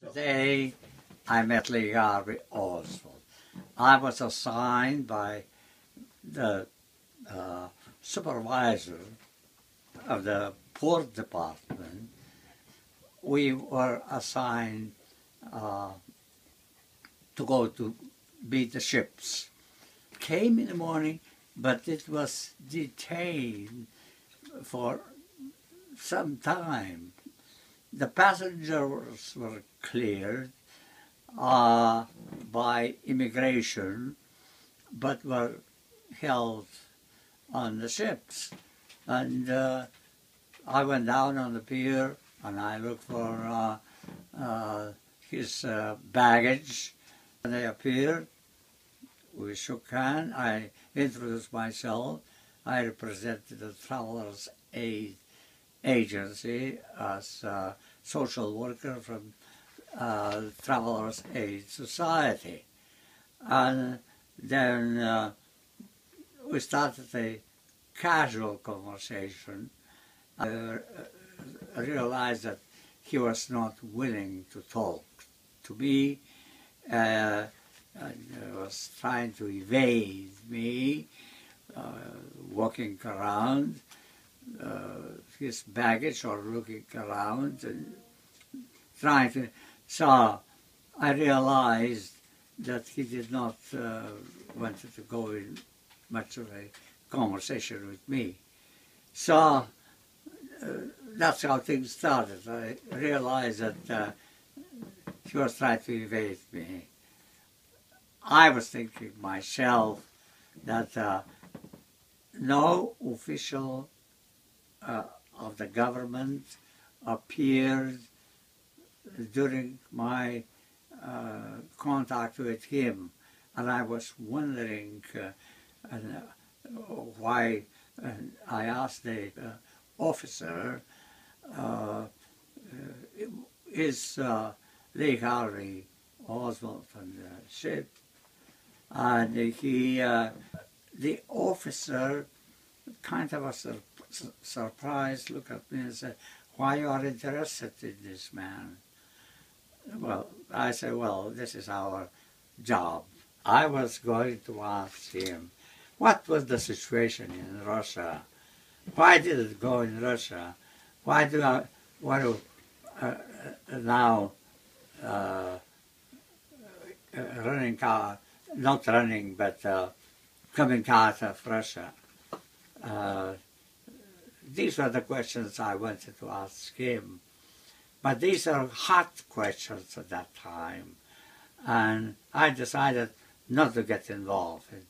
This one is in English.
Today, I met Harvey Oswald. I was assigned by the uh, supervisor of the port department. We were assigned uh, to go to beat the ships. Came in the morning, but it was detained for some time. The passengers were cleared uh, by immigration, but were held on the ships. And uh, I went down on the pier and I looked for uh, uh his uh, baggage. And they appeared. We shook hands. I introduced myself. I represented the Travelers Aid Agency as a social worker from uh, Travelers Aid Society. And then uh, we started a casual conversation. I realized that he was not willing to talk to me uh, and was trying to evade me, uh, walking around uh, his baggage or looking around and trying to. So I realized that he did not uh, want to go in much of a conversation with me. So uh, that's how things started. I realized that uh, he was trying to evade me. I was thinking myself that uh, no official uh, of the government appeared during my uh, contact with him, and I was wondering uh, and, uh, why. And I asked the uh, officer, uh, "Is Lee Harvey Oswald from the ship?" And he, the officer, kind of was surprised, looked at me and said, "Why you are interested in this man?" Well, I said, well, this is our job. I was going to ask him, what was the situation in Russia? Why did it go in Russia? Why do I why do uh, now uh, running out, not running, but uh, coming out of Russia? These were the questions I wanted to ask him. But these are hot questions at that time. And I decided not to get involved in